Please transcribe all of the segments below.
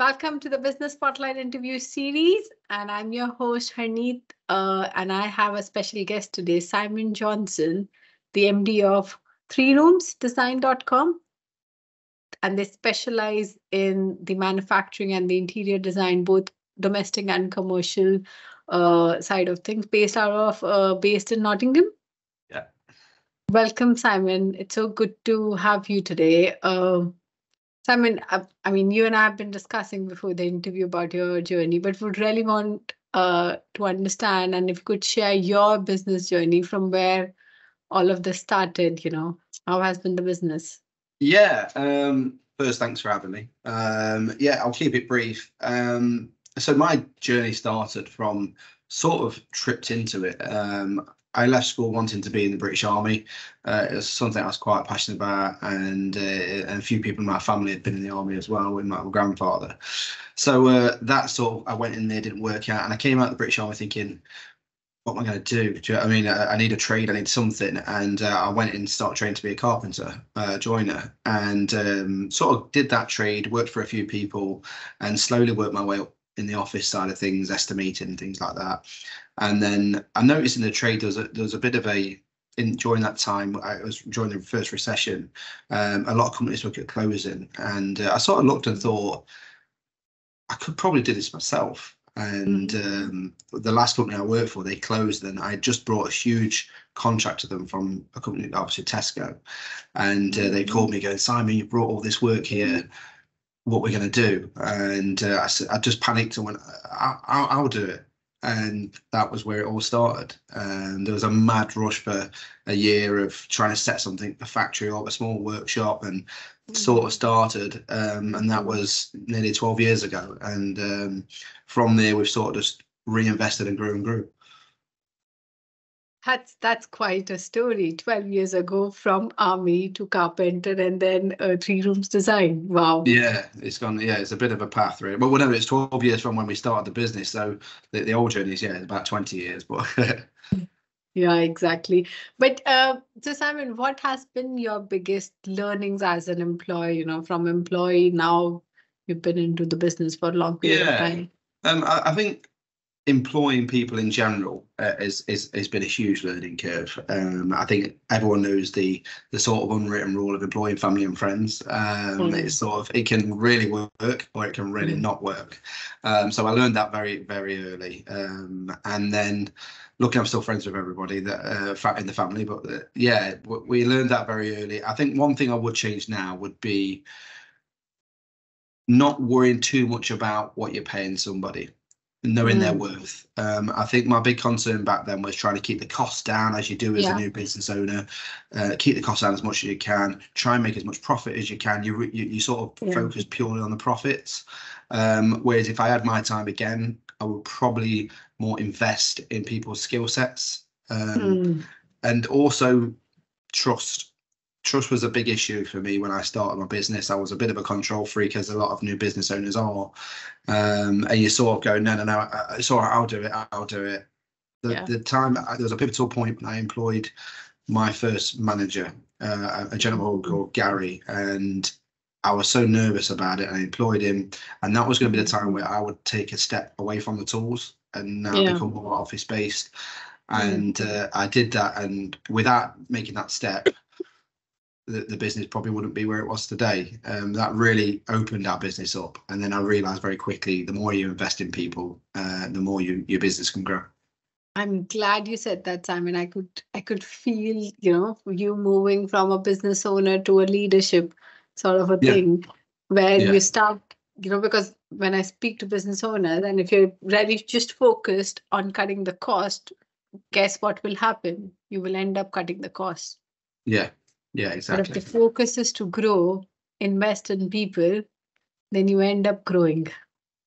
Welcome to the Business Spotlight interview series, and I'm your host Harneet, uh, and I have a special guest today, Simon Johnson, the MD of Three Rooms Design.com, and they specialize in the manufacturing and the interior design, both domestic and commercial uh, side of things, based out of uh, based in Nottingham. Yeah. Welcome, Simon. It's so good to have you today. Um, Simon, I, I mean, you and I have been discussing before the interview about your journey, but would really want uh, to understand and if you could share your business journey from where all of this started, you know, how has been the business? Yeah. Um, first, thanks for having me. Um, yeah, I'll keep it brief. Um, so my journey started from sort of tripped into it. Um, I left school wanting to be in the British Army. Uh, it was something I was quite passionate about, and, uh, and a few people in my family had been in the army as well, with my grandfather. So uh, that sort of I went in there, didn't work out, and I came out of the British Army thinking, what am I going to do? do you I mean, I, I, need a trade, I need something, and uh, I went and started training to be a carpenter, uh, joiner, and um, sort of did that trade, worked for a few people, and slowly worked my way up in the office side of things, estimating things like that. And then I noticed in the trade there was a, there was a bit of a in during that time, I was during the first recession, um, a lot of companies were closing, and uh, I sort of looked and thought I could probably do this myself. And mm. um, the last company I worked for, they closed, and I just brought a huge contract to them from a company, obviously Tesco, and uh, they called me going, Simon, you brought all this work here. What we're going to do? And uh, I, I just panicked and went, I, will do it and that was where it all started. And there was a mad rush for a year of trying to set something, a factory up, a small workshop, and mm. sort of started. Um, and that was nearly 12 years ago. And um, from there, we've sort of just reinvested and grew and grew. That's that's quite a story. Twelve years ago, from army to carpenter, and then uh, three rooms design. Wow. Yeah, it's gone. Yeah, it's a bit of a path, really. Well, whatever. It's twelve years from when we started the business. So the, the old journey is yeah, about twenty years. But yeah, exactly. But uh, so Simon, what has been your biggest learnings as an employee? You know, from employee now, you've been into the business for a long period yeah. of time. Um, I, I think employing people in general uh, is, is has been a huge learning curve. Um, I think everyone knows the the sort of unwritten rule of employing family and friends. Um, mm. It's sort of it can really work or it can really mm. not work. Um, so I learned that very very early, um, and then. Lucky I'm still friends with everybody that uh, in the family, but uh, yeah, we learned that very early. I think one thing I would change now would be not worrying too much about what you're paying somebody knowing mm. their worth. Um, I think my big concern back then was trying to keep the costs down as you do as yeah. a new business owner. Uh, keep the costs down as much as you can. Try and make as much profit as you can. You you, you sort of yeah. focus purely on the profits. Um, whereas if I had my time again, I would probably more invest in people's skill sets um, mm. and also trust trust was a big issue for me when I started my business. I was a bit of a control freak, as a lot of new business owners are. Um, and you sort of go, no, no, no, it's all right, I'll do it, I'll do it. The, yeah. the time, there was a pivotal point when I employed my first manager, uh, a gentleman called Gary, and I was so nervous about it. I employed him, and that was going to be the time where I would take a step away from the tools and now yeah. become more office based. And uh, I did that, and without making that step, the, the business probably wouldn't be where it was today. Um, that really opened our business up, and then I realised very quickly the more you invest in people, uh, the more you, your business can grow. I'm glad you said that, Simon. I could I could feel you know you moving from a business owner to a leadership sort of a yeah. thing where yeah. you start you know because when I speak to business owners and if you're really just focused on cutting the cost, guess what will happen? You will end up cutting the cost. Yeah, yeah, exactly. But if the focus is to grow, invest in people, then you end up growing.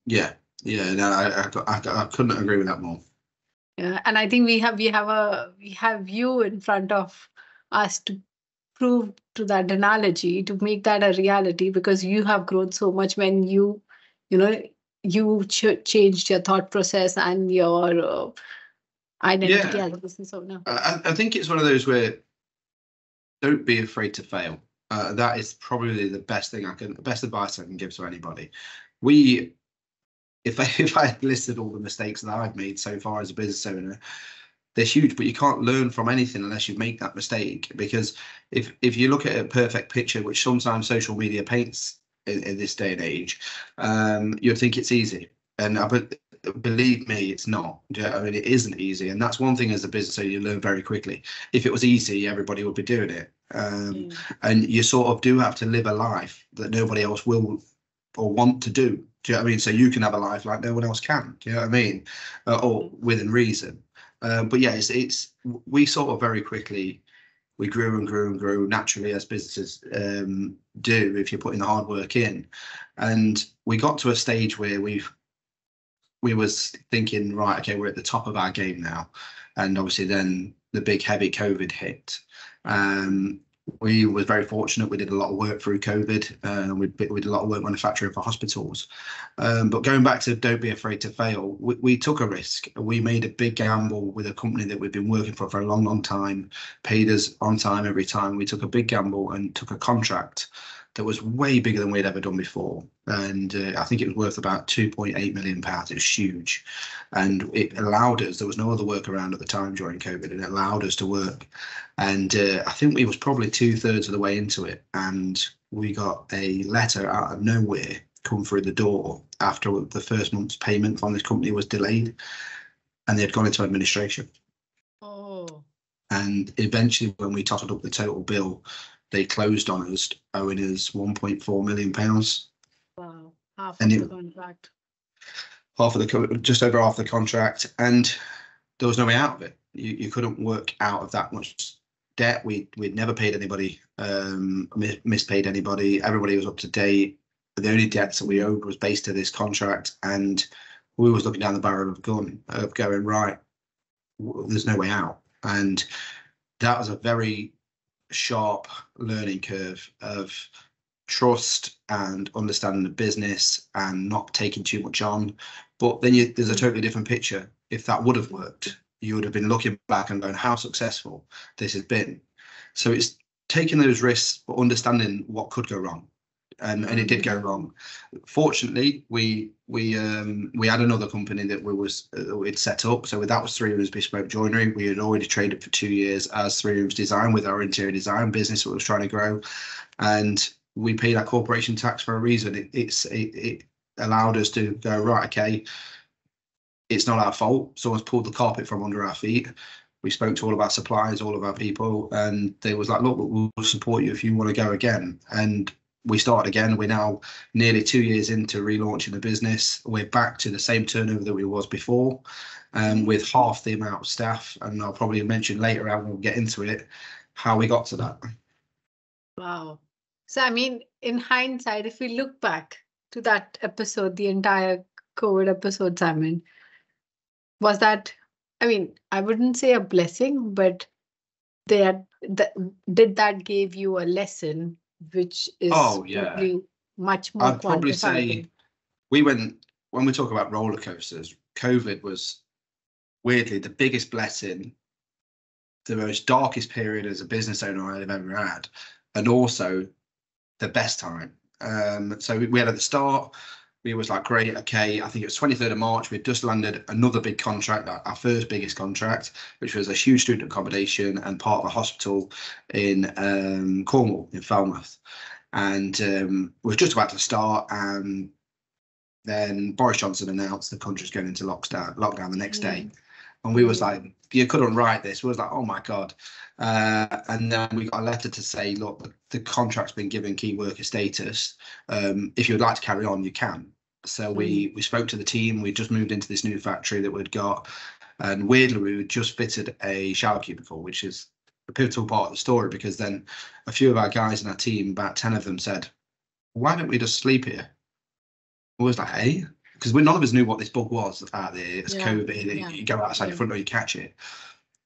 Yeah, yeah. No, I, I, I couldn't agree with that more. Yeah, and I think we have we have a we have you in front of us to prove to that analogy to make that a reality because you have grown so much when you you know you ch- changed your thought process and your uh, identity yeah. as a business owner. I, I think it's one of those where don't be afraid to fail. Uh, that is probably the best thing I can, the best advice I can give to anybody. we, if I, if I listed all the mistakes that I've made so far as a business owner, they're huge, but you can't learn from anything unless you make that mistake. Because if if you look at a perfect picture, which sometimes social media paints in, in this day and age, um, you'd think it's easy. And I believe me, it's not. I mean, it isn't easy, and that's one thing as a business owner you learn very quickly. If it was easy, everybody would be doing it, um, mm. and you sort of do have to live a life that nobody else will or want to do. Do you know what I mean? So you can have a life like no one else can. Do you know what I mean? Uh, or within reason. Um, but yeah, it's, it's we sort of very quickly we grew and grew and grew naturally as businesses um, do if you're putting the hard work in, and we got to a stage where we've we was thinking right, okay, we're at the top of our game now, and obviously then the big heavy COVID hit. Um, we were very fortunate. We did a lot of work through COVID. Uh, we, we did a lot of work manufacturing for hospitals. Um, but going back to don't be afraid to fail, we, we, took a risk. We made a big gamble with a company that we've been working for for a long, long time, paid us on time every time. We took a big gamble and took a contract that was way bigger than we'd ever done before. And uh, I think it was worth about 2.8 million pounds. It was huge. And it allowed us, there was no other work around at the time during COVID, and it allowed us to work. And uh, I think we was probably two thirds of the way into it. And we got a letter out of nowhere come through the door after the first month's payment from this company was delayed and they had gone into administration. Oh. And eventually, when we totted up the total bill, they closed on us owing us 1.4 million pounds. Wow, half and of it, the contract. Half of the just over half the contract, and there was no way out of it. You you couldn't work out of that much debt. We we'd never paid anybody, um, mispaid anybody. Everybody was up to date. The only debts that we owed was based to this contract, and we was looking down the barrel of a gun of going right. There's no way out, and that was a very sharp learning curve of trust and understanding the business and not taking too much on. But then you, there's a totally different picture. If that would have worked, you would have been looking back and going, how successful this has been. So it's taking those risks, but understanding what could go wrong and, and it did go wrong. Fortunately, we we um, we had another company that we was uh, we'd set up. So that was Three Rooms Bespoke Joinery. We had already traded for two years as Three Rooms Design with our interior design business that was trying to grow, and we paid our corporation tax for a reason. It, it's it, it allowed us to go right. Okay, it's not our fault. Someone's pulled the carpet from under our feet we spoke to all of our suppliers, all of our people, and they was like, look, we'll support you if you want to go again. And we started again. We're now nearly two years into relaunching the business. We're back to the same turnover that we was before, um, with half the amount of staff. And I'll probably mention later how we'll get into it how we got to that. Wow. So I mean, in hindsight, if we look back to that episode, the entire COVID episode, Simon, was that? I mean, I wouldn't say a blessing, but that that did that gave you a lesson which is oh yeah much more. I'd probably say we went when we talk about roller coasters. COVID was weirdly the biggest blessing, the most darkest period as a business owner I've ever had, and also the best time. Um, so we, we had at the start we was like, great, okay. I think it was 23rd of March. We'd just landed another big contract, our first biggest contract, which was a huge student accommodation and part of a hospital in um, Cornwall, in Falmouth. And um, we were just about to start, and then Boris Johnson announced the country's going into lockdown, lockdown the next day. And we was like, you couldn't write this. We was like, oh my God. Uh, and then we got a letter to say, look, the, the contract's been given key worker status. Um, if you'd like to carry on, you can. So we mm. we spoke to the team. We just moved into this new factory that we'd got, and weirdly, we just fitted a shower cubicle, which is a pivotal part of the story because then a few of our guys in our team, about ten of them, said, "Why don't we just sleep here?" I was like, "Hey," because none of us knew what this bug was out there. It's yeah. COVID. Yeah. You go outside yeah. your front door, you catch it.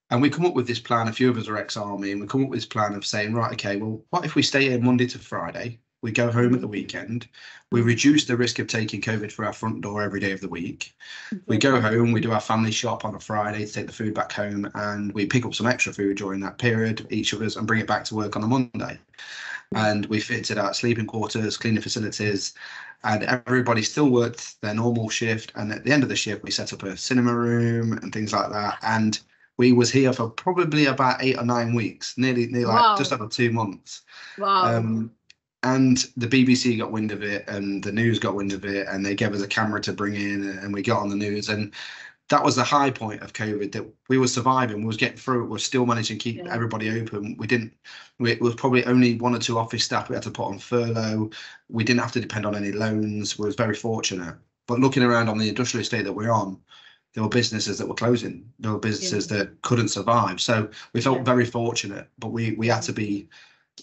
And we come up with this plan. A few of us are ex-army, and we come up with this plan of saying, right, okay, well, what if we stay here Monday to Friday? We go home at the mm-hmm. weekend. We reduce the risk of taking COVID through our front door every day of the week. We go mm-hmm. home, we do our family shop on a Friday to take the food back home, and we pick up some extra food during that period, each of us, and bring it back to work on a Monday. And we fitted out sleeping quarters, cleaning facilities, and everybody still worked their normal shift. And at the end of the shift, we set up a cinema room and things like that. And we was here for probably about eight or nine weeks, nearly, nearly Wow. like just over two months. Wow. Um, and the BBC got wind of it, and the news got wind of it, and they gave us a camera to bring in, and we got on the news, and that was the high point of COVID. That we were surviving, we was getting through it, we were still managing to keep Yeah. everybody open. We didn't. We, it was probably only one or two office staff we had to put on furlough. We didn't have to depend on any loans. We was very fortunate. But looking around on the industrial estate that we're on, there were businesses that were closing. There were businesses that couldn't survive. So we felt Yeah. very fortunate, but we we had to be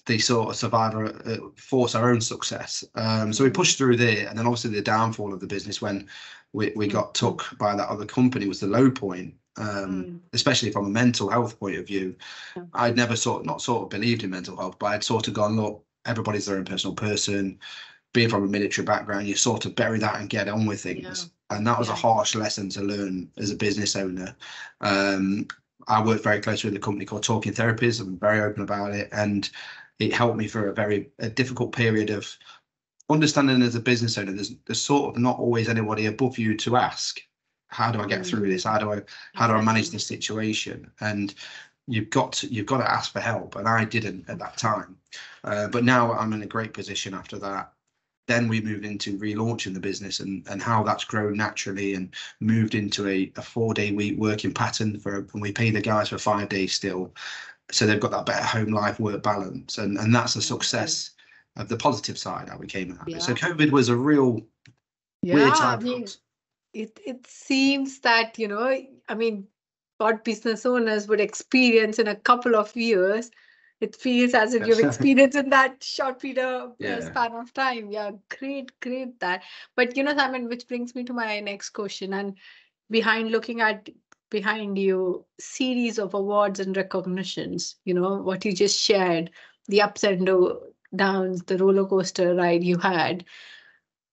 the sort of survivor, uh, force our own success. Um, so we pushed through there, and then obviously the downfall of the business when we, we got took by that other company was the low point. Um, Mm. especially from a mental health point of view, Yeah. I'd never sort not sort of believed in mental health, but I'd sort of gone, look, everybody's their own personal person. Being from a military background, you sort of bury that and get on with things. And that was a harsh lesson to learn as a business owner. Um, I worked very closely with a company called Talking Therapies. I'm very open about it, and it helped me through a very a difficult period of understanding as a business owner. There's there's sort of not always anybody above you to ask, how do I get through this? How do I how do I manage this situation? And you've got to you've got to ask for help, and I didn't at that time. Uh, but now I'm in a great position after that. Then we moved into relaunching the business and, and how that's grown naturally and moved into a, a four day week working pattern for and we pay the guys for five days still. So they've got that better home life work balance and, and that's a success of the positive side how we came out of it. So COVID was a real Yeah, weird time for mean, it it seems that you know i mean what business owners would experience in a couple of years it feels as if you've experienced in that short period of uh, Yeah. span of time yeah great great that but you know simon which brings me to my next question and behind looking at behind you series of awards and recognitions you know what you just shared the ups and downs the roller coaster ride you had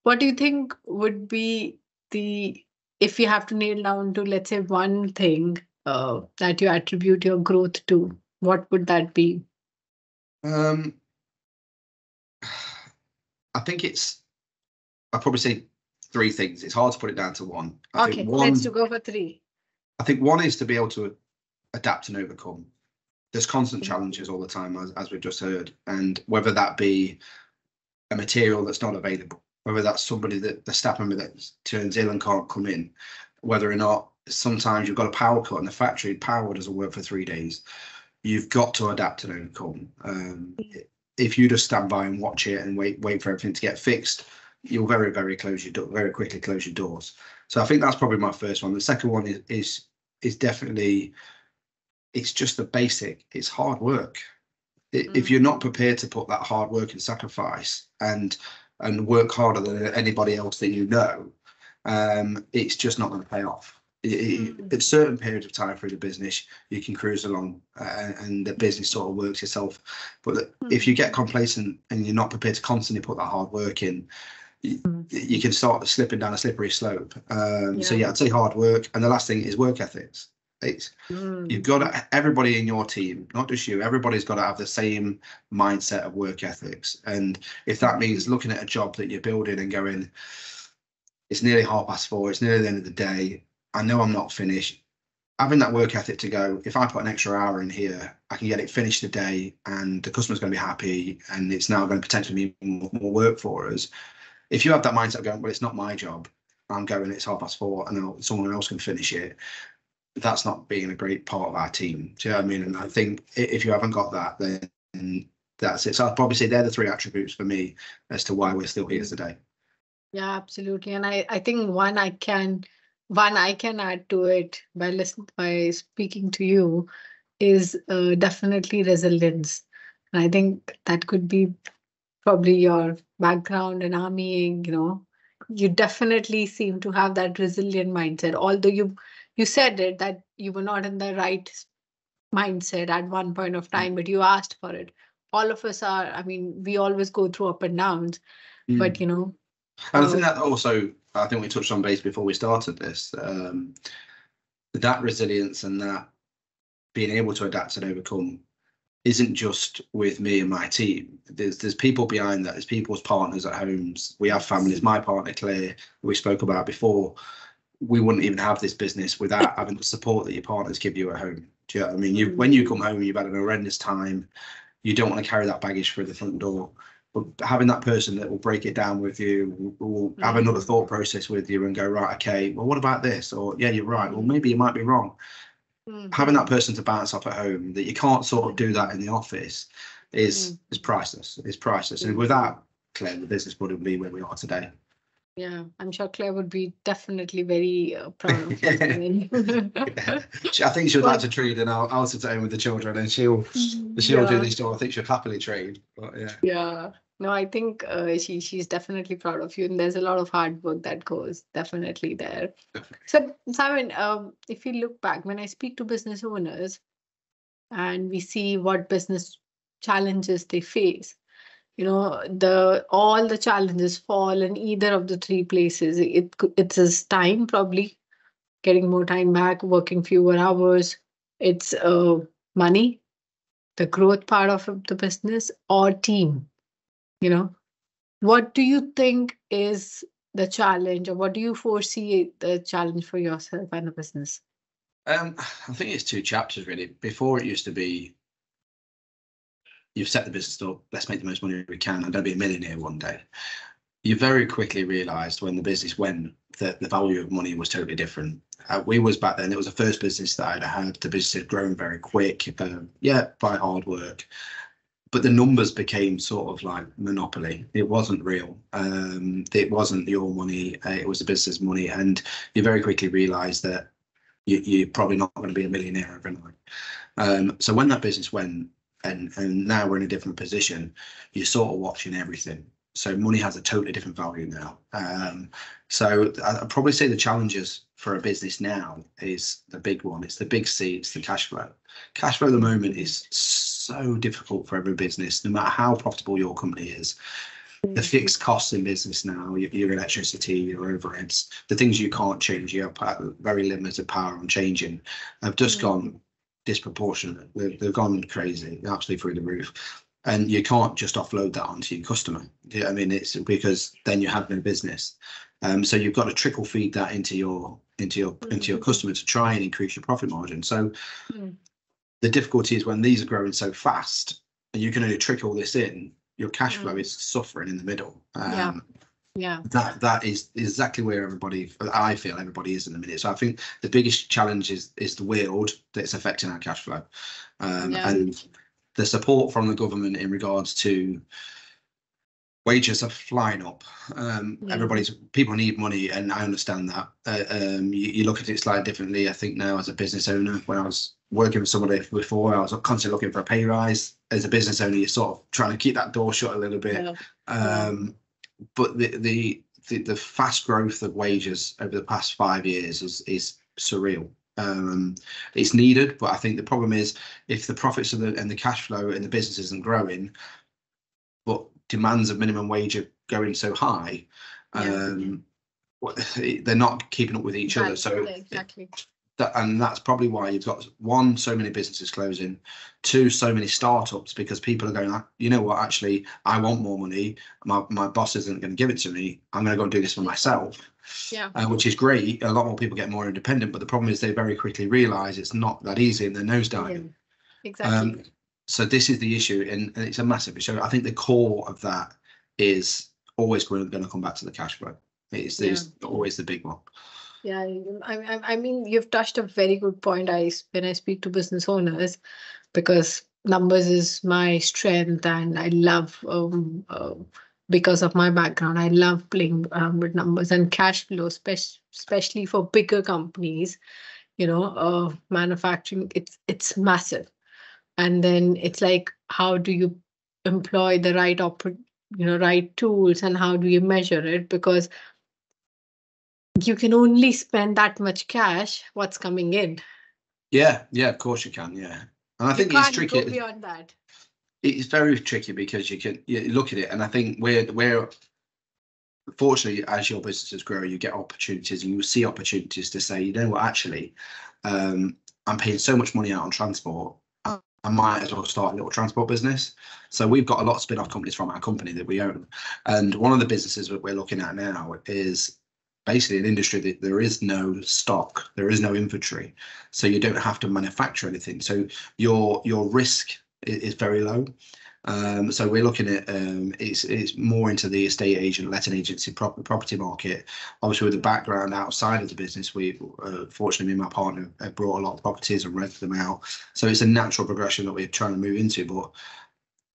what do you think would be the if you have to nail down to let's say one thing uh, that you attribute your growth to what would that be Um, I think it's. I'd probably say three things. It's hard to put it down to one. I okay one. let's go for three I think one is to be able to adapt and overcome. There's constant Mhm. challenges all the time, as, as we've just heard, and whether that be a material that's not available, whether that's somebody that the staff member that turns ill and can't come in, whether or not sometimes you've got a power cut in the factory, power doesn't work for three days. You've got to adapt and overcome. Um, if you just stand by and watch it and wait, wait for everything to get fixed, you'll very, very close your door, very quickly close your doors. So I think that's probably my first one. The second one is is is definitely it's just the basic. It's hard work. If you're not prepared to put that hard work and sacrifice and and work harder than anybody else that you know, um, it's just not going to pay off. I- I- Mhm. At certain periods of time through the business, you can cruise along uh, and the business sort of works itself. But if you get complacent and you're not prepared to constantly put that hard work in, you, Mhm. you can start slipping down a slippery slope. Um, So Yeah. yeah, I'd say hard work, and the last thing is work ethics. It's Mm. you've got to, everybody in your team, not just you. Everybody's got to have the same mindset of work ethics, and if that means looking at a job that you're building and going, it's nearly half past four, it's nearly the end of the day. I know I'm not finished. Having that work ethic to go, if I put an extra hour in here, I can get it finished today, and the customer's going to be happy, and it's now going to potentially be more, more work for us. If you have that mindset of going, well, it's not my job. I'm going. It's half past four, and someone else can finish it that's not being a great part of our team. Do you know what I mean? And I think if you haven't got that, then that's it. So I'd probably say they're the three attributes for me as to why we're still here today. Yeah, absolutely. And I, I think one I can one I can add to it by listening by speaking to you is uh, definitely resilience. And I think that could be probably your background in armying, you know. You definitely seem to have that resilient mindset. Although you you said it that you were not in the right mindset at one point of time, but you asked for it. All of us are, I mean, we always go through up and downs, but you know, And I think that also, I think we touched on base before we started this. Um, that resilience and that being able to adapt and overcome isn't just with me and my team. There's there's people behind that. There's people's partners at homes. We have families. My partner Claire, we spoke about before. We wouldn't even have this business without having the support that your partners give you at home. Do you know what I mean? You mm. when you come home, you've had an horrendous time. You don't want to carry that baggage through the front door. But having that person that will break it down with you, will, have mm. another thought process with you and go, right, okay, well, what about this? Or yeah, you're right. Well, maybe you might be wrong Mhm. having that person to bounce off at home that you can't sort of do that in the office is mm. is priceless. It's priceless. And without Claire, the business wouldn't be where we are today. Yeah, I'm sure Claire would be definitely very uh, proud of you. She- I think she would like to trade and I'll, I'll sit home with the children and she'll she'll do Yeah. this job. I think she'll happily trade. But yeah. Yeah. No, I think uh, she she's definitely proud of you, and there's a lot of hard work that goes definitely there. Definitely. So, Simon, um, if you look back, when I speak to business owners, and we see what business challenges they face, you know, the all the challenges fall in either of the three places. It it's his time probably, getting more time back, working fewer hours. It's uh, money, the growth part of the business, or team you know what do you think is the challenge or what do you foresee the challenge for yourself and the business Um, I think it's two chapters really. Before it used to be you've set the business up, let's make the most money we can, I'm gonna be a millionaire one day. You very quickly realised when the business went that the value of money was totally different. Uh, we was back then, it was the first business that I'd had. The business had grown very quick, um, yeah, by hard work. But the numbers became sort of like monopoly. It wasn't real. Um, it wasn't your money. Uh, it was the business money, and you very quickly realised that you, you're probably not going to be a millionaire overnight. Um, so when that business went, and and now we're in a different position, you're sort of watching everything. So money has a totally different value now. Um, so I'd probably say the challenges for a business now is the big one. It's the big C. It's the cash flow. Cash flow at the moment is so difficult for every business, no matter how profitable your company is the fixed costs in business now, your, your electricity, your overheads, the things you can't change, you have very limited power on changing, have just Mm. gone disproportionate. They've, they've gone crazy, absolutely through the roof. And you can't just offload that onto your customer. Yeah, I mean, it's because then you have no business. Um, so you've got to trickle feed that into your into your into your Mhm. customer to try and increase your profit margin. So Mm. the difficulty is when these are growing so fast and you can only trickle this in, your cash flow Mm. is suffering in the middle. Um, Yeah. Yeah that that is exactly where everybody I feel everybody is in the minute. So I think the biggest challenge is is the world that's affecting our cash flow, um, Yeah. and the support from the government in regards to wages are flying up. Um, Yeah. Everybody's people need money, and I understand that. Uh, um, you, you look at it slightly differently. I think now as a business owner, when I was working with somebody before, I was constantly looking for a pay rise. As a business owner, you're sort of trying to keep that door shut a little bit. yeah. But the, the the the fast growth of wages over the past five years is is surreal. Um, it's needed, but I think the problem is if the profits and the and the cash flow in the business isn't growing, but demands of minimum wage are going so high, um, they're not keeping up with each other. So Exactly, exactly that, and that's probably why you've got one so many businesses closing two so many startups because people are going "Ah, you know what? Actually i want more money. My, my boss isn't going to give it to me. I'm going to go and do this for myself. Yeah. Uh, which is great. A lot more people get more independent but the problem is they very quickly realize it's not that easy and they're nosediving. Yeah. exactly. Um, so this is the issue and, and it's a massive issue. I think the core of that is always going to come back to the cash flow. It's, it's always the big one Yeah, I, I, mean, you've touched a very good point. I when I speak to business owners, because numbers is my strength, and I love um, uh, because of my background, I love playing um, with numbers and cash flow, spec- especially for bigger companies. You know, uh, manufacturing it's it's massive, and then it's like how do you employ the right oper- you know right tools and how do you measure it because you can only spend that much cash what's coming in yeah yeah of course you can yeah and i you think it's tricky beyond that it's very tricky because you can you look at it and i think we're we're fortunately as your businesses grow you get opportunities and you see opportunities to say you know what actually um i'm paying so much money out on transport I might as well start a little transport business. So we've got a lot of spin-off companies from our company that we own. And one of the businesses that we're looking at now is basically an industry that there is no stock, there is no inventory. So you don't have to manufacture anything. So your your risk is, is very low. Um, so we're looking at um, it's it's more into the estate agent, letting agency, property property market. Obviously, with the background outside of the business, we uh, fortunately me and my partner have brought a lot of properties and rented them out. So it's a natural progression that we're trying to move into. But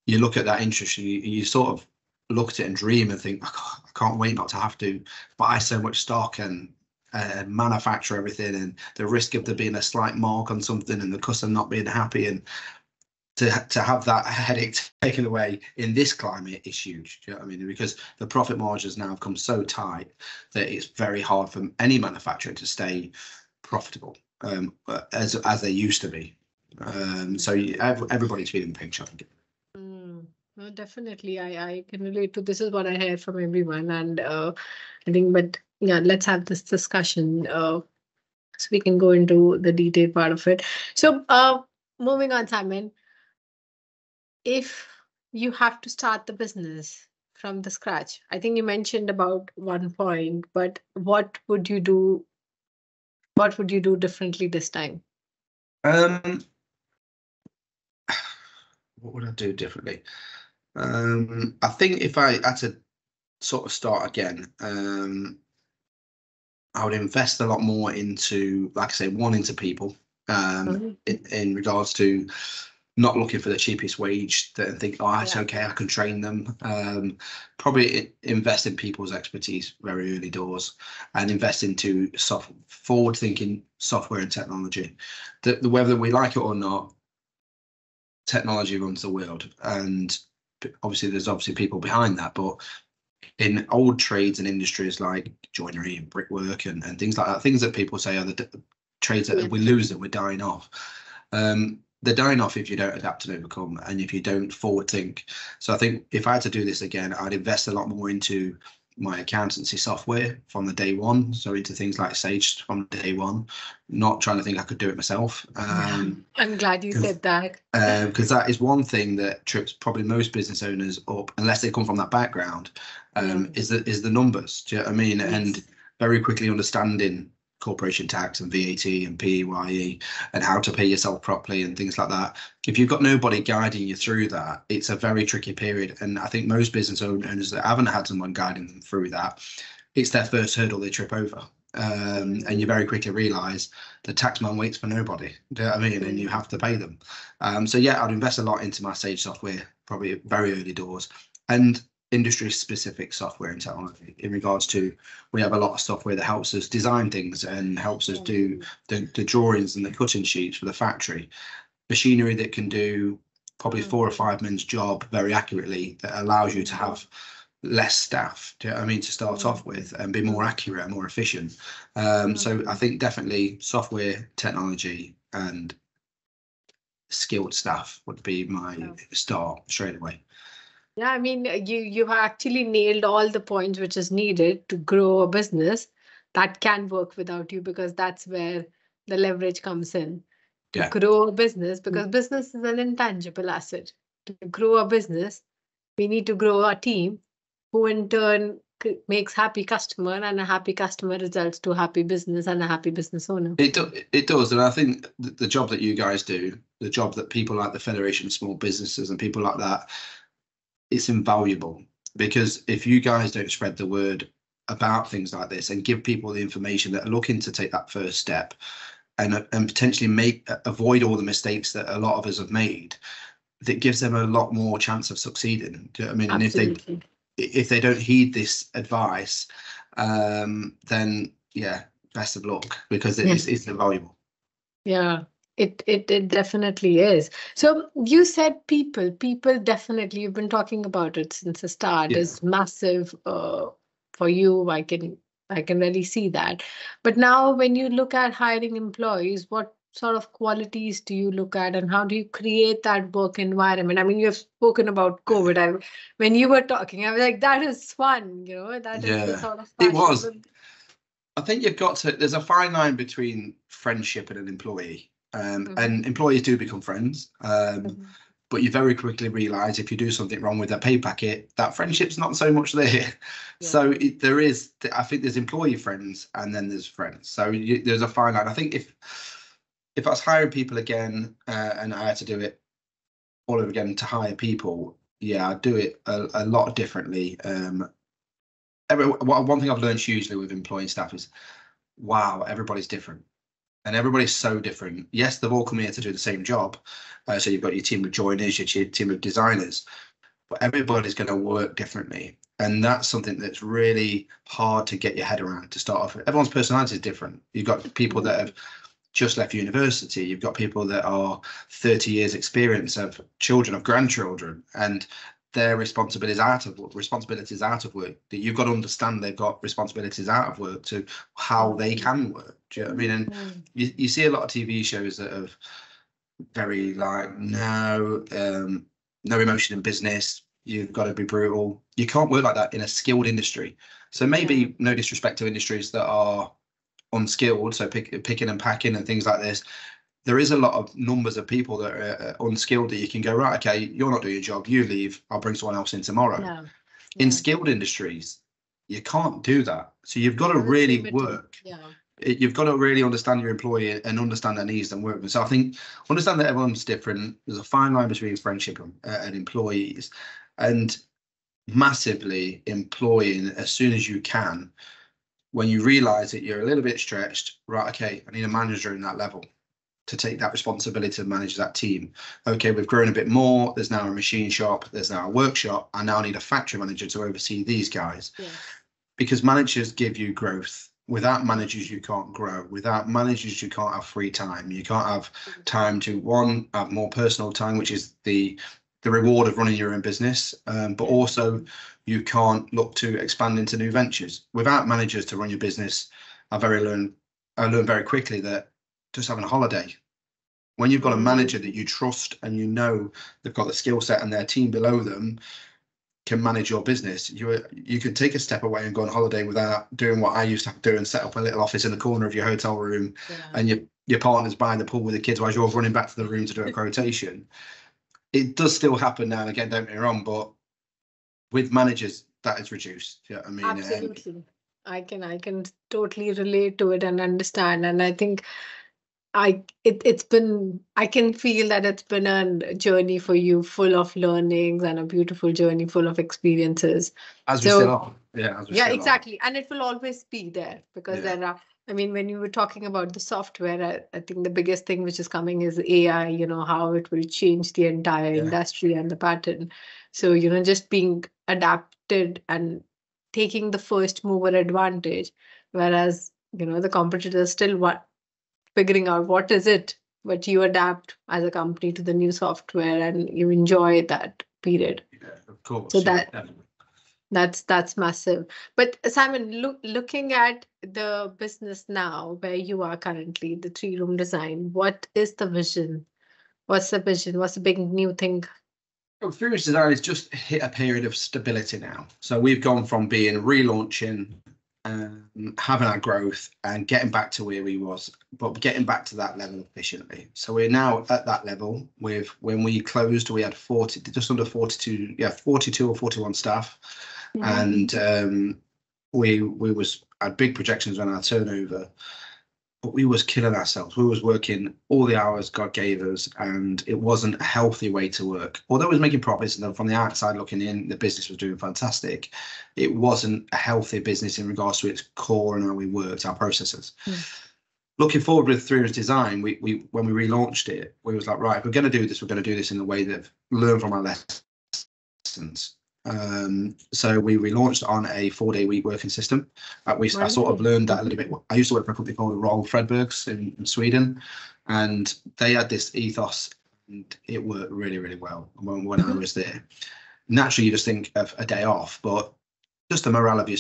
you look at that interest, you, you sort of look at it and dream and think, I can't wait not to have to buy so much stock and uh, manufacture everything and the risk of there being a slight mark on something and the customer not being happy and to to have that headache taken away in this climate is huge. Do you know what I mean? Because the profit margins now have come so tight that it's very hard for any manufacturer to stay profitable um, as as they used to be. Um, so everybody's feeling the pinch, I think. No, definitely, I I can relate to. This is what I hear from everyone, and uh, I think, but yeah, let's have this discussion. Uh, so we can go into the detailed part of it. So, uh, moving on, Simon if you have to start the business from the scratch i think you mentioned about one point but what would you do what would you do differently this time um what would i do differently um i think if i had to sort of start again um i would invest a lot more into like i say one into people um mm-hmm. in, in regards to not looking for the cheapest wage and think, oh, it's yeah. okay, I can train them. Um, probably invest in people's expertise very early doors and invest into soft, forward thinking software and technology. The, the, whether we like it or not, technology runs the world. And obviously, there's obviously people behind that, but in old trades and industries like joinery and brickwork and, and things like that, things that people say are the trades that we lose that we're dying off. Um, they're dying off if you don't adapt and overcome and if you don't forward think. So I think if I had to do this again, I'd invest a lot more into my accountancy software from the day one. So into things like Sage from day one, not trying to think I could do it myself. Um, I'm glad you said that. Because uh, that is one thing that trips probably most business owners up, unless they come from that background, um, is the is the numbers. Do you know what I mean? Yes. And very quickly understanding corporation tax and VAT and PAYE and how to pay yourself properly and things like that. If you've got nobody guiding you through that, it's a very tricky period. And I think most business owners that haven't had someone guiding them through that, it's their first hurdle they trip over. Um, and you very quickly realise the taxman waits for nobody. Do you know what I mean? And you have to pay them. Um, so yeah, I'd invest a lot into my Sage software, probably very early doors. And industry specific software and technology in regards to we have a lot of software that helps us design things and helps us do the, the drawings and the cutting sheets for the factory. Machinery that can do probably mm. four or five men's job very accurately that allows you to have less staff do you know I mean to start mm. off with and be more accurate and more efficient. Um, so I think definitely software technology and skilled staff would be my start straight away yeah, I mean, you you have actually nailed all the points which is needed to grow a business that can work without you because that's where the leverage comes in. To yeah. grow a business because mm. business is an intangible asset. To grow a business, we need to grow our team, who in turn makes happy customer and a happy customer results to a happy business and a happy business owner. It do, it does, and I think the job that you guys do, the job that people like the Federation of Small Businesses and people like that it's invaluable because if you guys don't spread the word about things like this and give people the information that are looking to take that first step and and potentially make avoid all the mistakes that a lot of us have made that gives them a lot more chance of succeeding. Do you know i mean? Absolutely. and if they if they don't heed this advice um then yeah best of luck because it is it's invaluable. Yeah it, it it definitely is. So you said people, people definitely. You've been talking about it since the start. Yeah. Is massive uh, for you. I can I can really see that. But now, when you look at hiring employees, what sort of qualities do you look at, and how do you create that work environment? I mean, you've spoken about COVID. I when you were talking, I was like, that is fun. You know, that yeah, is the sort of it was. I think you've got to. There's a fine line between friendship and an employee Um, Mhm. And employees do become friends. Um, Mhm. but you very quickly realize if you do something wrong with their pay packet, that friendship's not so much there. So it, there is, I think there's employee friends and then there's friends. So you, there's a fine line. I think if if I was hiring people again uh, and I had to do it all over again to hire people, yeah, I'd do it a, a lot differently. Um, every, one one thing I've learned hugely with employing staff is, wow, everybody's different. And everybody's so different. Yes, they've all come here to do the same job. Uh, so you've got your team of joiners, your team of designers, but everybody's going to work differently. And that's something that's really hard to get your head around to start off with. Everyone's personality is different. You've got people that have just left university. You've got people that are 30 years experience of children, of grandchildren, and their responsibilities out of responsibilities out of work. That you've got to understand they've got responsibilities out of work to how they can work. Do you know I mean? And Mm. you, you see a lot of TV shows that have very like no um no emotion in business. You've got to be brutal. You can't work like that in a skilled industry. So maybe no disrespect to industries that are unskilled, so pick, picking and packing and things like this. There is a lot of numbers of people that are unskilled that you can go right. Okay, you're not doing your job. You leave. I'll bring someone else in tomorrow. Yeah. In Yeah. skilled industries, you can't do that. So you've got to really work Yeah. It- you've got to really understand your employee and understand their needs and work with them. So I think understand that everyone's different. There's a fine line between friendship and, uh, and employees, and massively employing as soon as you can. When you realise that you're a little bit stretched, right? Okay, I need a manager in that level to take that responsibility to manage that team. Okay, we've grown a bit more. There's now a machine shop. There's now a workshop. I now need a factory manager to oversee these guys Yeah. because managers give you growth. Without managers, you can't grow. Without managers, you can't have free time. You can't have time to one have more personal time, which is the the reward of running your own business. Um, but also, you can't look to expand into new ventures. Without managers to run your business, I very learned I learned very quickly that just having a holiday. When you've got a Mhm. manager that you trust and you know they've got the skill set and their team below them, can manage your business. You you can take a step away and go on holiday without doing what I used to to do and set up a little office in the corner of your hotel room, Yeah. and your your partner's by the pool with the kids while you're running back to the room to do a quotation. It does still happen now and again. Don't get me wrong, but with managers that is reduced. Yeah, I mean, Absolutely. I can I can totally relate to it and understand. And I think I it it's been I can feel that it's been a journey for you full of learnings and a beautiful journey full of experiences. as we so- still are. Oh, yeah, as we Yeah, are. Oh. exactly. And it will always be there because Yeah. there are I mean, when you were talking about the software, I, I think the biggest thing which is coming is AI, you know, how it will change the entire Yeah. industry and the pattern. So, you know, just being adapted and taking the first mover advantage, whereas, you know, the competitors still what figuring out what is it, but you adapt as a company to the new software and you enjoy that period. Yeah, of course. So yeah, that- definitely. That's that's massive. But Simon, look looking at the business now where you are currently, the three room design, what is the vision? What's the vision? What's the big new thing? Well, Three Rooms Design has just hit a period of stability now. So we've gone from being relaunching, um, having our growth, and getting back to where we was, but getting back to that level efficiently. So we're now at that level. With when we closed, we had forty, just under forty-two, yeah, forty-two or forty-one staff, and um, we we was had big projections on our turnover. But we was killing ourselves. We was working all the hours God gave us, and it wasn't a healthy way to work. Although it was making profits, and from the outside looking in, the business was doing fantastic. It wasn't a healthy business in regards to its core and how we worked, our processes. Mm. Looking forward with Three Design, we, we when we relaunched it, we was like, right, if we're going to do this, we're going to do this in the way that learn from our lessons. Um, so we relaunched on a four-day week working system. Uh, we I sort of learned that a little bit. I used to work for a company called Royal Fredbergs in, in Sweden, and they had this ethos, and it worked really, really well when, when I Mhm. was there. Naturally, you just think of a day off, but just the morale of your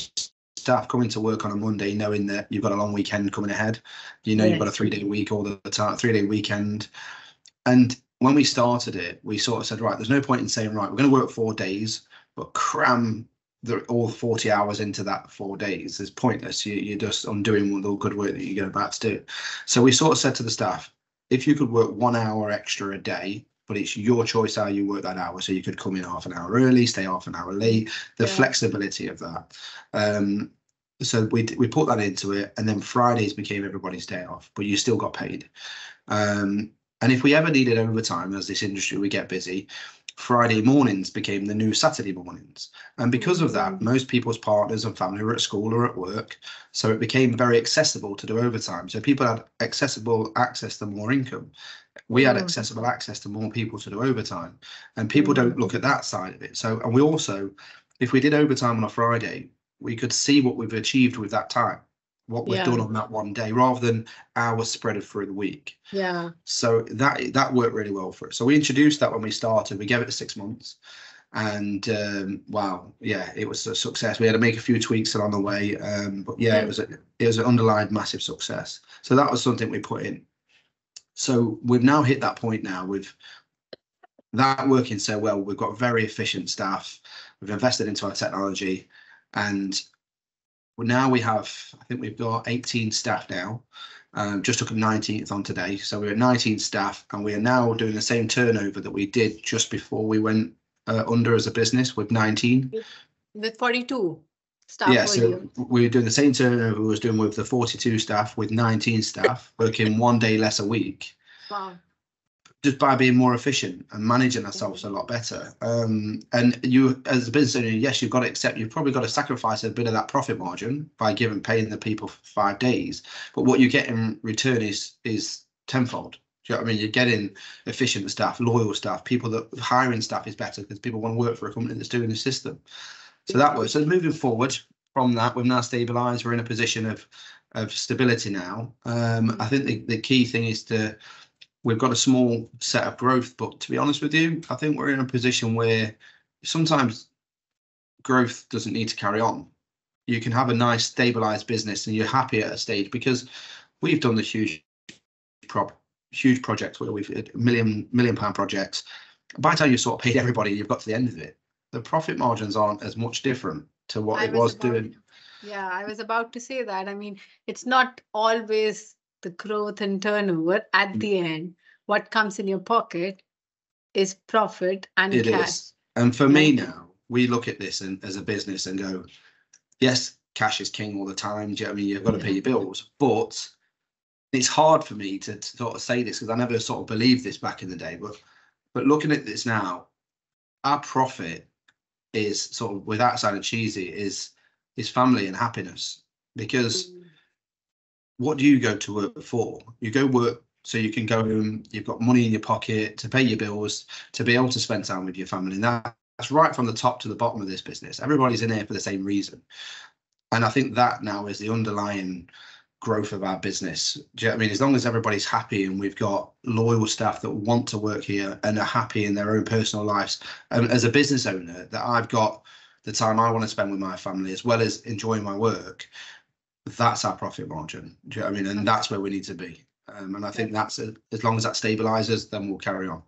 staff coming to work on a Monday, knowing that you've got a long weekend coming ahead. You know you've got a three-day week all the time, three-day weekend, and when we started it, we sort of said, right, there's no point in saying, right, we're going to work four days, but cram the, all 40 hours into that four days is pointless. You, you're just undoing all the good work that you're going about to do. So we sort of said to the staff, if you could work one hour extra a day, but it's your choice how you work that hour. So you could come in half an hour early, stay half an hour late. The Yeah. flexibility of that. Um, so we we put that into it, and then Fridays became everybody's day off, but you still got paid. Um, and if we ever needed overtime, as this industry, we get busy. Friday mornings became the new Saturday mornings, and because of that, Mhm. most people's partners and family were at school or at work, so it became very accessible to do overtime. So people had accessible access to more income. We had Mm. accessible access to more people to do overtime, and people don't look at that side of it. So, and we also, if we did overtime on a Friday, we could see what we've achieved with that time, what we've Yeah. done on that one day, rather than hours spread through the week. Yeah. So that that worked really well for us. So we introduced that when we started. We gave it six months, and um, wow, yeah, it was a success. We had to make a few tweaks along the way, um, but yeah, it was a, it was an underlying massive success. So that was something we put in. So we've now hit that point now with that working so well. We've got very efficient staff. We've invested into our technology, and now we have. I think we've got 18 staff now. Um, just took a 19th on today. So we're at 19 staff and we are now doing the same turnover that we did just before we went uh, under as a business with 19. With 42 staff. yeah, so we're doing the same turnover we was doing with the 42 staff with 19 staff working one day less a week Wow. Just by being more efficient and managing ourselves a lot better. Um, and you, as a business owner, yes, you've got to accept. You've probably got to sacrifice a bit of that profit margin by giving paying the people for five days. But what you get in return is is tenfold. Do you know what I mean? You're getting efficient staff, loyal staff, people that hiring staff is better because people want to work for a company that's doing the system. So that works. So moving forward from that, we've now stabilised. We're in a position of of stability now. Um, I think the, the key thing is to we've got a small set of growth, but to be honest with you, I think we're in a position where sometimes growth doesn't need to carry on. You can have a nice stabilized business and you're happy at a stage because we've done the huge prop huge projects where we've had million million pound projects. By the time you've sort of paid everybody, you've got to the end of it. The profit margins aren't as much different to what I it was about- doing. Yeah, I was about to say that. I mean, it's not always the growth and turnover at Mm. the end. What comes in your pocket is profit and It cash. is. And for me now, we look at this and, as a business and go, yes, cash is king all the time. Do you know what I mean? You've got to pay your bills. But it's hard for me to, to sort of say this because I never sort of believed this back in the day. But but looking at this now, our profit is sort of without sounding cheesy, is is family and happiness. Because Mm. What do you go to work for? You go work so you can go home, you've got money in your pocket to pay your bills, to be able to spend time with your family. And that, that's right from the top to the bottom of this business. Everybody's in here for the same reason. And I think that now is the underlying growth of our business. Do you know I mean? As long as everybody's happy and we've got loyal staff that want to work here and are happy in their own personal lives. And as a business owner, that I've got the time I want to spend with my family as well as enjoying my work, that's our profit margin. Do you know what I mean? And that's where we need to be. Um, and I think that's a, as long as that stabilizes, then we'll carry on.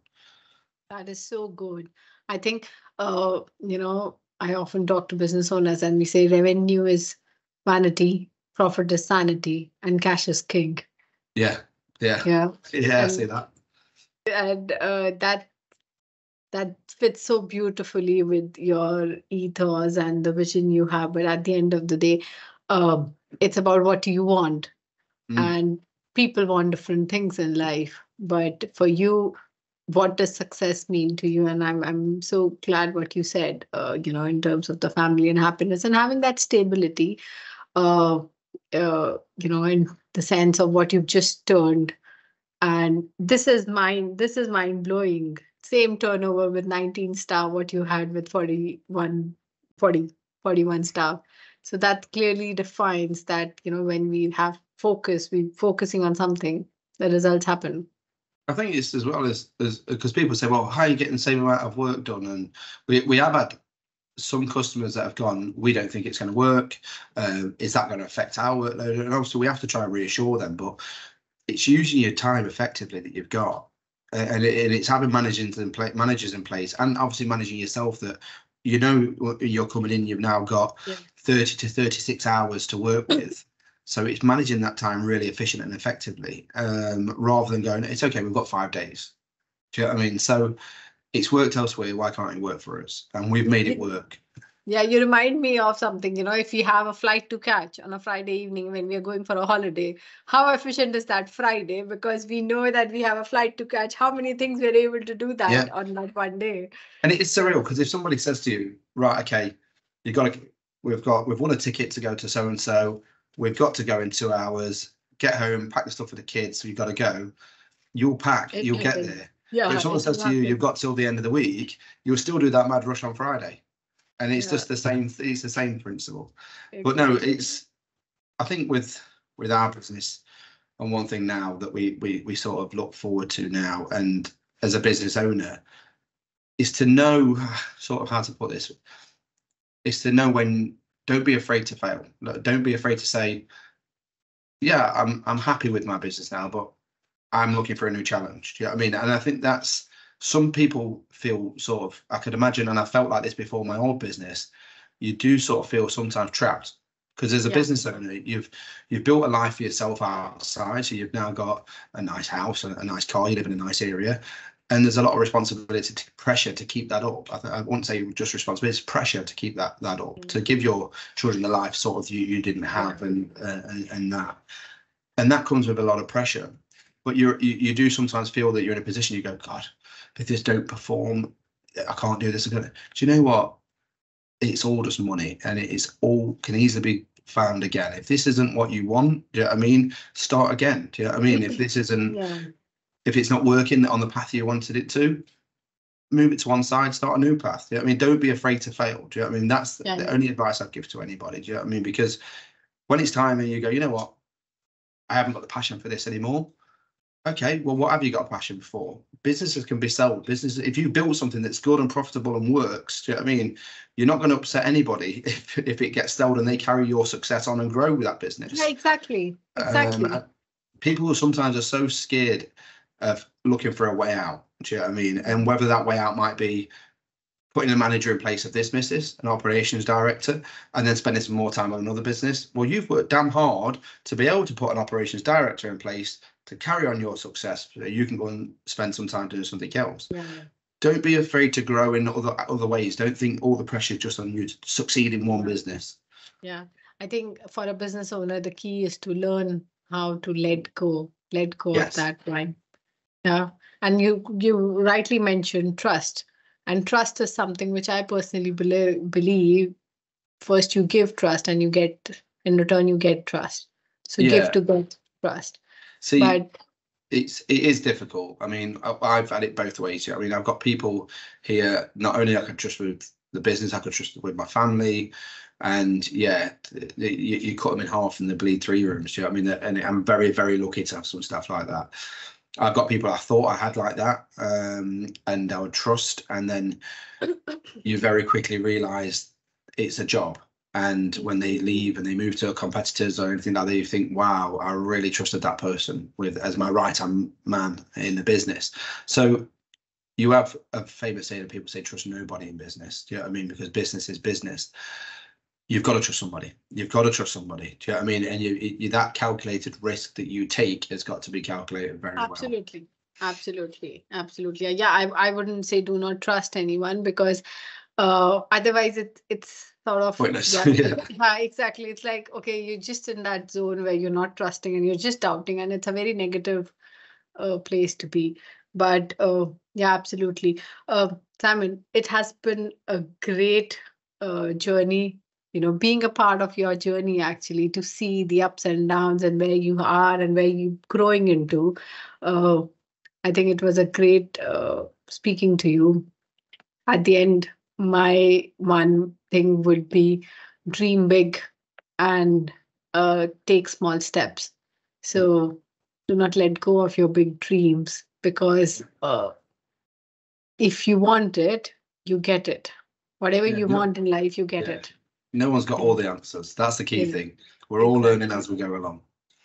That is so good. I think, uh, you know, I often talk to business owners and we say revenue is vanity, profit is sanity, and cash is king. Yeah, yeah, Yeah. yeah. I see that. and uh, that that fits so beautifully with your ethos and the vision you have but at the end of the day um, it's about what you want. Mm. and people want different things in life but for you what does success mean to you? And i'm i'm so glad what you said uh, you know in terms of the family and happiness and having that stability uh, uh you know in the sense of what you've just turned. And this is mind this is mind blowing same turnover with 19 staff what you had with 41 40 41 staff so that clearly defines that you know when we have focus we're focusing on something the results happen I think it's as well as as because people say, well, how are you getting the same amount of work done? And we we have had some customers that have gone, we don't think it's going to work. Uh, is that going to affect our workload? And obviously, we have to try and reassure them, but it's using your time effectively that you've got, and, it, and it's having managers in place, managers in place, and obviously managing yourself that you know you're coming in. You've now got Yeah. Thirty to thirty six hours to work with. So it's managing that time really efficient and effectively, um, rather than going, it's okay, we've got five days. Do you know what I mean? So it's worked elsewhere. Why can't it work for us? And we've made it work. Yeah, you remind me of something. You know, if we have a flight to catch on a Friday evening when we are going for a holiday, how efficient is that Friday? Because we know that we have a flight to catch. How many things we're able to do that Yeah. on that one day? And it's surreal because if somebody says to you, right, okay, you've got to, we've got, we've won a ticket to go to so and so, we've got to go in two hours, get home, pack the stuff for the kids, so you've got to go. You'll pack, It you'll get happens. there. Yeah. If someone says to you, you've got till the end of the week, you'll still do that mad rush on Friday. And it's Yeah. just the same, it's the same principle. But no, it's, I think with, with our business, and one thing now that we, we, we sort of look forward to now, and as a business owner, is to know sort of how to put this, is to know when, don't be afraid to fail. Don't be afraid to say, yeah, I'm, I'm happy with my business now, but I'm looking for a new challenge. Do you know what I mean? And I think that's, some people feel sort of, I could imagine, and I felt like this before my old business, you do sort of feel sometimes trapped. Because as a Yeah. business owner, you've you've built a life for yourself outside. So you've now got a nice house, a, a nice car, you live in a nice area. And there's a lot of responsibility, to, pressure to keep that up. I, th- I won't say just responsibility, it's pressure to keep that that up, to give your children the life sort of you, you didn't have, and, uh, and and that, and that comes with a lot of pressure. But you're, you you do sometimes feel that you're in a position you go, God, if this don't perform, I can't do this again. Do you know what? It's all just money, and it is all can easily be found again. If this isn't what you want, do you know what I mean? Start again. Do you know what I mean? If this isn't Yeah. If it's not working on the path you wanted it to, move it to one side, start a new path. You know what I mean? Don't be afraid to fail. Do you know what I mean? That's the, Yeah. the only advice I'd give to anybody. Do you know what I mean? Because when it's time and you go, you know what, I haven't got the passion for this anymore. Okay, well, what have you got a passion for? Businesses can be sold. Business, if you build something that's good and profitable and works, do you know what I mean? You're not going to upset anybody if, if it gets sold and they carry your success on and grow with that business. Yeah, exactly. Exactly. Um, people sometimes are so scared of looking for a way out. Do you know what I mean? And whether that way out might be putting a manager in place of this business, an operations director, and then spending some more time on another business. Well, you've worked damn hard to be able to put an operations director in place to carry on your success. So you can go and spend some time doing something else. yeah. Don't be afraid to grow in other other ways. Don't think all the pressure is just on you to succeed in one business. Yeah, I think for a business owner, the key is to learn how to let go, let go Yes. of that time. Yeah, and you you rightly mentioned trust, and trust is something which I personally believe believe. First, you give trust, and you get in return you get trust. So Yeah. give to get trust. See, But it's it is difficult. I mean, I, I've had it both ways. I mean, I've got people here. Not only I can trust with the business, I can trust with my family, and yeah, th- th- you, you cut them in half and they bleed three rooms. You know what I mean? And I'm very very lucky to have some stuff like that. I've got people I thought I had like that, um, and I would trust, and then you very quickly realise it's a job. And when they leave and they move to a competitors or anything like that, you think, "Wow, I really trusted that person with as my right hand man in the business." So you have a famous saying that people say, "Trust nobody in business." Do you know what I mean? Because business is business. You've got to trust somebody. You've got to trust somebody. Do you know what I mean? And you, you that calculated risk that you take has got to be calculated very well. Absolutely. Absolutely. Absolutely. Yeah, I, I wouldn't say do not trust anyone because uh otherwise it it's sort of Pointless, yeah, yeah. yeah, exactly. It's like okay, you're just in that zone where you're not trusting and you're just doubting, and it's a very negative uh, place to be. But uh, yeah, absolutely. Uh, Simon, it has been a great uh, journey you know being a part of your journey actually to see the ups and downs and where you are and where you're growing into uh, i think it was a great uh, speaking to you. At the end my one thing would be dream big and uh, take small steps. So do not let go of your big dreams because uh, if you want it you get it. Whatever Yeah, you no- want in life you get Yeah. it No one's got all the answers. That's the key Yeah. thing. We're all learning as we go along.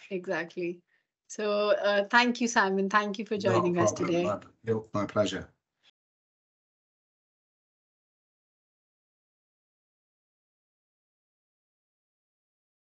Exactly. So uh, thank you, Simon. Thank you for joining us today. My, my pleasure.